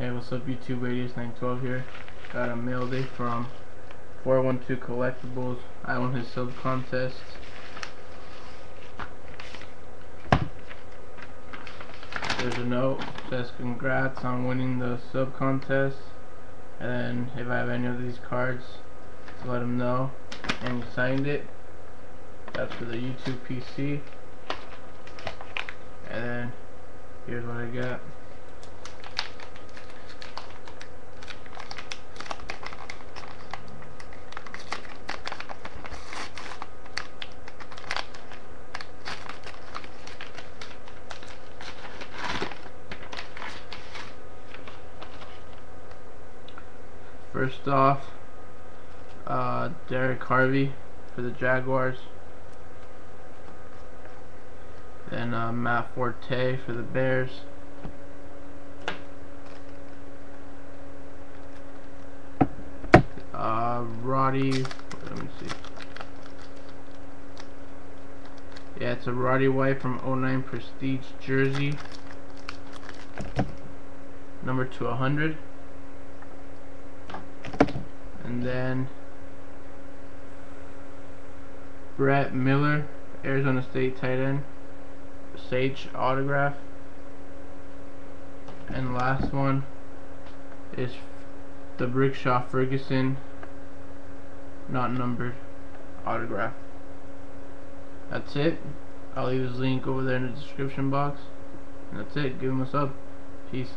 Hey, what's up YouTube, Radius912 here. Got a mail day from 412 Collectibles. I won his sub contest. There's a note says congrats on winning the sub contest. And then if I have any of these cards, to let him know. And he signed it. That's for the YouTube PC. And then here's what I got. First off, uh, Derrick Harvey for the Jaguars. Then uh, Matt Forte for the Bears. Uh, Roddy, let me see. Yeah, it's a Roddy White from 09 Prestige jersey. Number to 100 and then Brett Miller, Arizona State tight end, Sage autograph, and last one is D'Brickashaw Ferguson, not numbered, autograph. That's it. I'll leave his link over there in the description box. And that's it. Give him a sub. Peace.